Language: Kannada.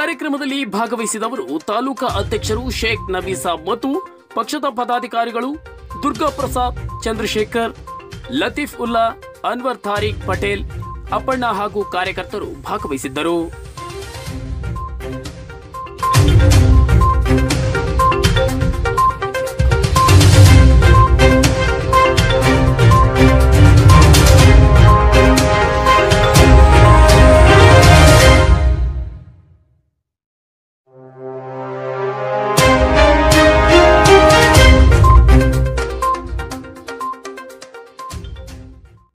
ಕಾರ್ಯಕ್ರಮದಲ್ಲಿ ಭಾಗವಹಿಸಿದವರು ತಾಲೂಕಾ ಅಧ್ಯಕ್ಷರು ಶೇಖ್ ನಬೀಸಾಬ್ ಮತ್ತು ಪಕ್ಷದ ಪದಾಧಿಕಾರಿಗಳು ದುರ್ಗಾ ಪ್ರಸಾದ್, ಚಂದ್ರಶೇಖರ್, ಲತೀಫ್ ಉಲ್ಲಾ, ಅನ್ವರ್ ತಾರಿಕ್ ಪಟೇಲ್, ಅಪ್ಪಣ್ಣ ಹಾಗೂ ಕಾರ್ಯಕರ್ತರು ಭಾಗವಹಿಸಿದ್ದರು.